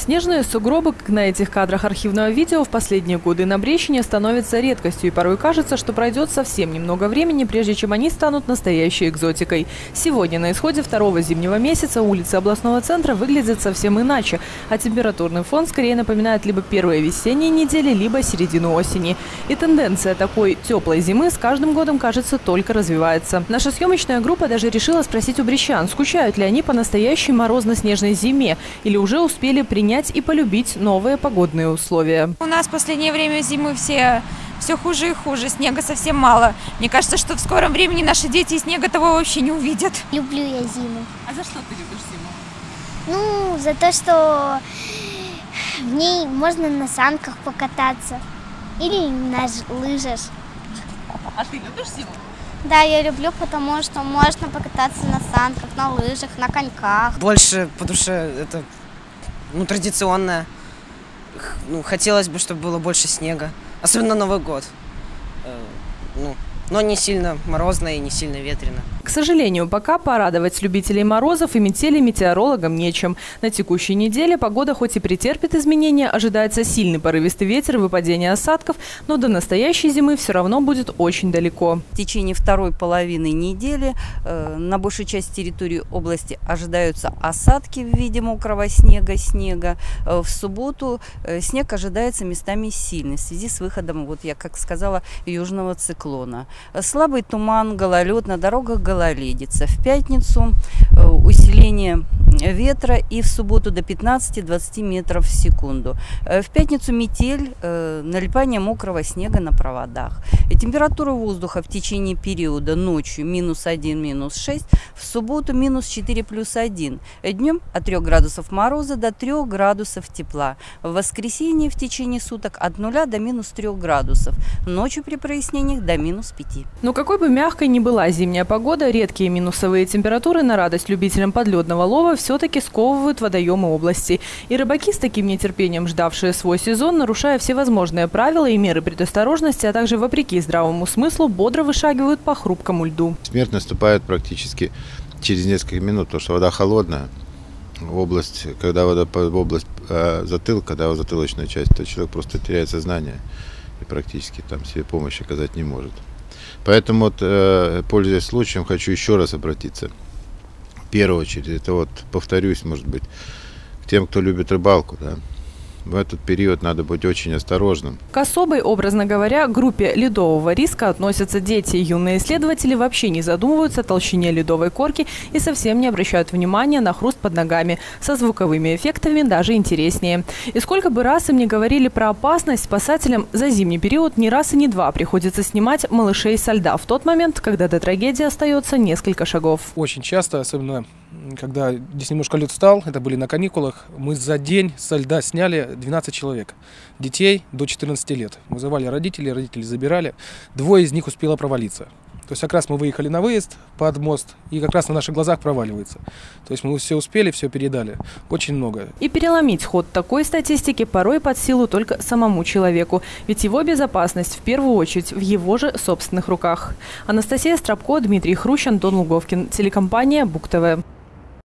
Снежные сугробы, как на этих кадрах архивного видео, в последние годы на Брещине становятся редкостью, и порой кажется, что пройдет совсем немного времени, прежде чем они станут настоящей экзотикой. Сегодня, на исходе второго зимнего месяца, улицы областного центра выглядят совсем иначе, а температурный фон скорее напоминает либо первые весенние недели, либо середину осени. И тенденция такой теплой зимы с каждым годом, кажется, только развивается. Наша съемочная группа даже решила спросить у брещан, скучают ли они по настоящей морозно-снежной зиме, или уже успели принять принять и полюбить новые погодные условия. У нас в последнее время зимы все все хуже и хуже, снега совсем мало. Мне кажется, что в скором времени наши дети снега того вообще не увидят. Люблю я зиму. А за что ты любишь зиму? Ну, за то, что в ней можно на санках покататься или на лыжах. А ты любишь зиму? Да, я люблю, потому что можно покататься на санках, на лыжах, на коньках. Больше по душе это ну, традиционная. Ну, хотелось бы, чтобы было больше снега. Особенно Новый год. Э, ну, но не сильно морозно и не сильно ветрено. К сожалению, пока порадовать любителей морозов и метели метеорологам нечем. На текущей неделе погода хоть и претерпит изменения, ожидается сильный порывистый ветер и выпадение осадков, но до настоящей зимы все равно будет очень далеко. В течение второй половины недели э, на большей части территории области ожидаются осадки в виде мокрого снега, снега. Э, в субботу э, снег ожидается местами сильный в связи с выходом, вот я как сказала, южного циклона. Слабый туман, гололед на дорогах гололедица. В пятницу э, усиление ветра и в субботу до 15-20 метров в секунду. Э, в пятницу метель, э, налипание мокрого снега на проводах. Температура воздуха в течение периода ночью минус 1, минус 6, в субботу минус 4 плюс 1. Днем от 3 градусов мороза до 3 градусов тепла. В воскресенье в течение суток от 0 до минус 3 градусов. Ночью при прояснениях до минус 5. Но какой бы мягкой ни была зимняя погода, редкие минусовые температуры на радость любителям подледного лова все-таки сковывают водоемы области. И рыбаки с таким нетерпением, ждавшие свой сезон, нарушая всевозможные правила и меры предосторожности, а также вопреки здравому смыслу, бодро вышагивают по хрупкому льду. Смерть наступает практически через несколько минут, потому что вода холодная. Область, когда вода в область э, затылка, да, затылочная часть, то человек просто теряет сознание и практически там себе помощь оказать не может. Поэтому, вот, э, пользуясь случаем, хочу еще раз обратиться. Первую очередь, это вот, повторюсь, может быть, к тем, кто любит рыбалку, да, в этот период надо быть очень осторожным. К особой, образно говоря, группе ледового риска относятся дети. Юные исследователи вообще не задумываются о толщине ледовой корки и совсем не обращают внимания на хруст под ногами. Со звуковыми эффектами даже интереснее. И сколько бы раз им не говорили про опасность, спасателям за зимний период ни раз и не два приходится снимать малышей со льда в тот момент, когда до трагедии остается несколько шагов. Очень часто, особенно когда здесь немножко лед стал, это были на каникулах, мы за день со льда сняли 12 человек. Детей до 14 лет. Вызывали родителей, родители забирали. Двое из них успело провалиться. То есть как раз мы выехали на выезд под мост, и как раз на наших глазах проваливается. То есть мы все успели, все передали. Очень много. И переломить ход такой статистики порой под силу только самому человеку. Ведь его безопасность в первую очередь в его же собственных руках. Анастасия Стропко, Дмитрий Хрущ, Антон Луговкин. Телекомпания Бук ТВ.